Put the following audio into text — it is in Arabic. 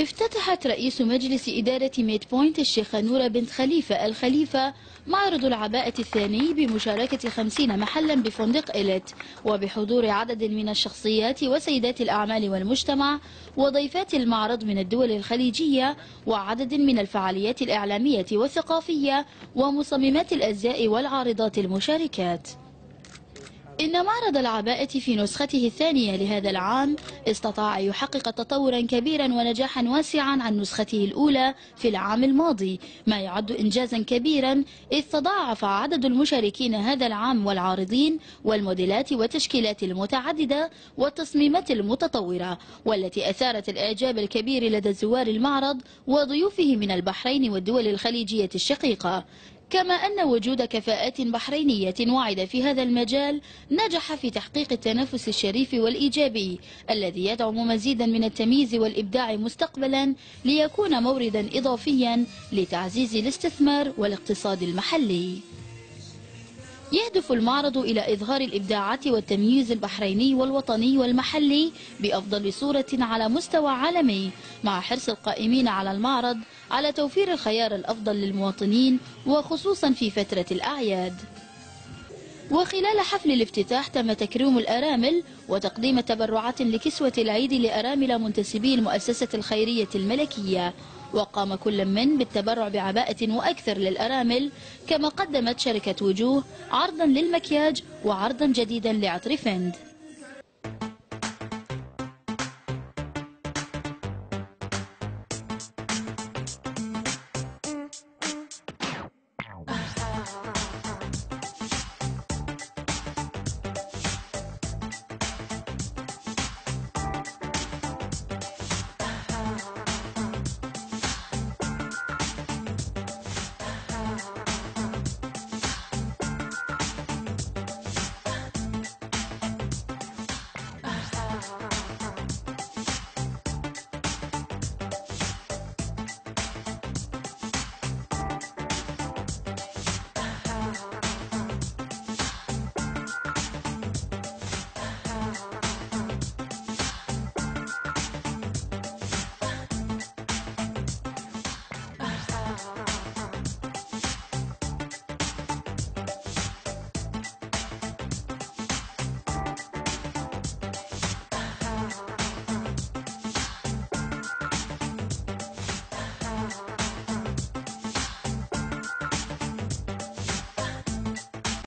افتتحت رئيس مجلس إدارة ميد بوينت الشيخة نورة بنت خليفة الخليفة معرض العباءة الثاني بمشاركة خمسين محلا بفندق إليت وبحضور عدد من الشخصيات وسيدات الأعمال والمجتمع وضيفات المعرض من الدول الخليجية وعدد من الفعاليات الإعلامية والثقافية ومصممات الأزياء والعارضات المشاركات. إن معرض العباءة في نسخته الثانية لهذا العام استطاع يحقق تطورا كبيرا ونجاحا واسعا عن نسخته الأولى في العام الماضي ما يعد إنجازا كبيرا إذ تضاعف عدد المشاركين هذا العام والعارضين والموديلات والتشكيلات المتعددة والتصميمات المتطورة والتي أثارت الإعجاب الكبير لدى زوار المعرض وضيوفه من البحرين والدول الخليجية الشقيقة. كما أن وجود كفاءات بحرينية واعدة في هذا المجال نجح في تحقيق التنافس الشريف والإيجابي الذي يدعم مزيدا من التمييز والإبداع مستقبلا ليكون موردا إضافيا لتعزيز الاستثمار والاقتصاد المحلي. يهدف المعرض إلى إظهار الإبداعات والتمييز البحريني والوطني والمحلي بأفضل صورة على مستوى عالمي مع حرص القائمين على المعرض على توفير الخيار الأفضل للمواطنين وخصوصا في فترة الأعياد. وخلال حفل الافتتاح تم تكريم الأرامل وتقديم تبرعات لكسوة العيد لأرامل منتسبي المؤسسة الخيرية الملكية. وقام كل من بالتبرع بعباءة وأكثر للأرامل كما قدمت شركة وجوه عرضا للمكياج وعرضا جديدا لعطر فند.